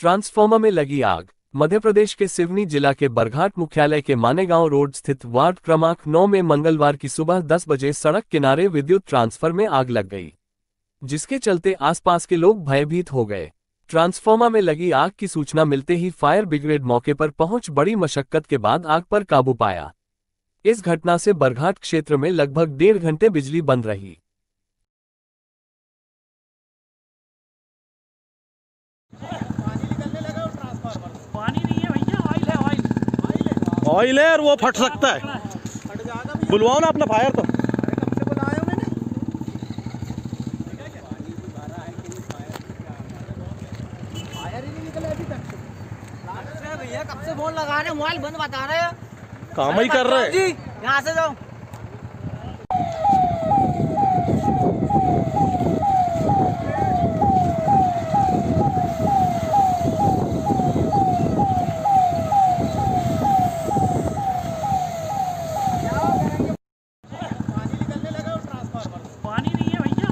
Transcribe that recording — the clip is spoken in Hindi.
ट्रांसफार्मर में लगी आग। मध्य प्रदेश के सिवनी जिला के बरघाट मुख्यालय के मानेगांव रोड स्थित वार्ड क्रमांक 9 में मंगलवार की सुबह 10 बजे सड़क किनारे विद्युत ट्रांसफ़र में आग लग गई, जिसके चलते आसपास के लोग भयभीत हो गए। ट्रांसफार्मर में लगी आग की सूचना मिलते ही फायर ब्रिगेड मौके पर पहुँच बड़ी मशक्कत के बाद आग पर काबू पाया। इस घटना से बरघाट क्षेत्र में लगभग डेढ़ घंटे बिजली बंद रही पानी नहीं है भैया ऑयल है ऑयल है और वो फट सकता है। बुलवाओ ना अपना फायर तो। भैया कब से फ़ोन लगा रहे मोबाइल बंद बता रहे काम ही कर रहे हैं। जी यहाँ से जाओ। पानी नहीं है